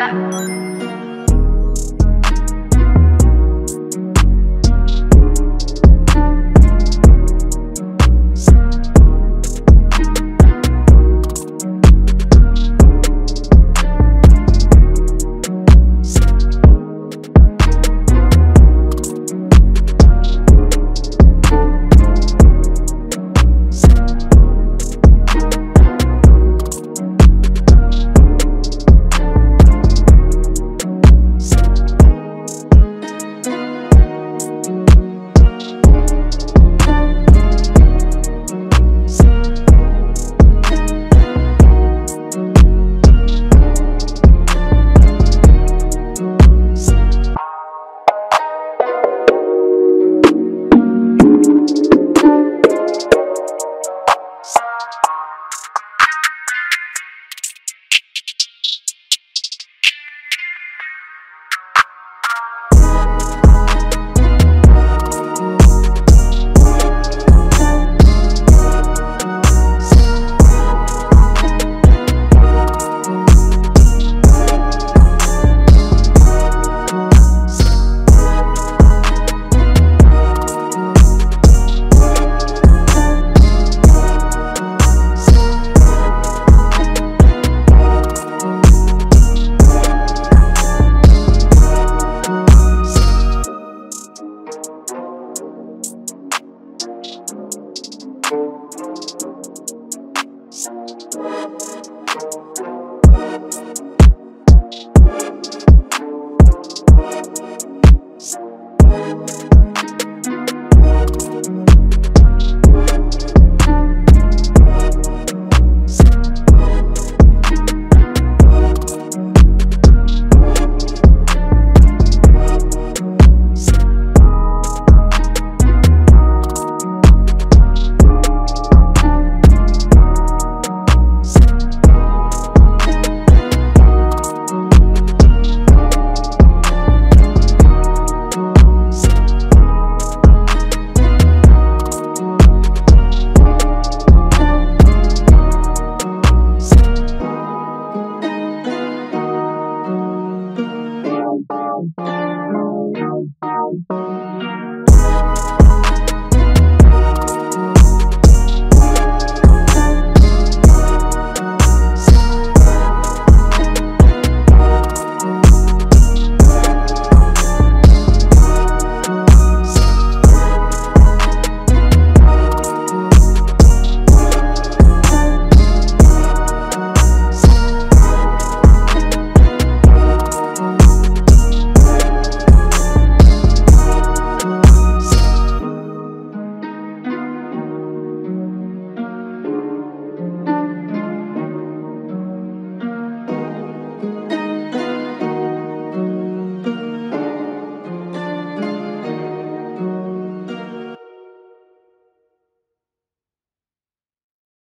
that.